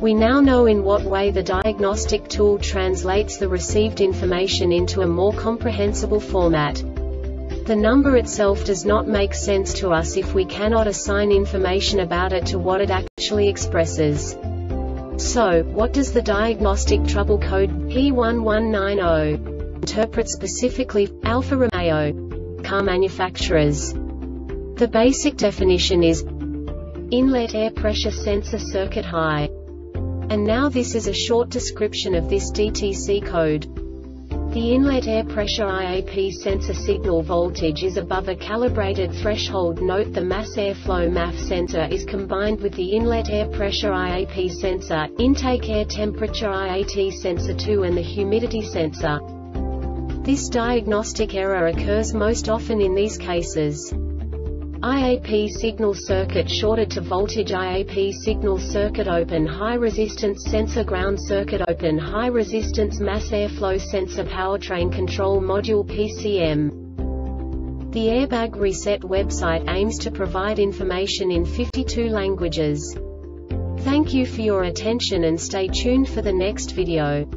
We now know in what way the diagnostic tool translates the received information into a more comprehensible format. The number itself does not make sense to us if we cannot assign information about it to what it actually expresses. So, what does the diagnostic trouble code P1190 interpret specifically, Alfa Romeo car manufacturers? The basic definition is inlet air pressure sensor circuit high. And now this is a short description of this DTC code. The inlet air pressure IAP sensor signal voltage is above a calibrated threshold. Note the mass airflow MAF sensor is combined with the inlet air pressure IAP sensor, intake air temperature IAT sensor 2 and the humidity sensor. This diagnostic error occurs most often in these cases. IAP signal circuit shorted to voltage IAP signal circuit open high resistance sensor ground circuit open high resistance mass airflow sensor powertrain control module PCM. The Airbag Reset website aims to provide information in 52 languages. Thank you for your attention and stay tuned for the next video.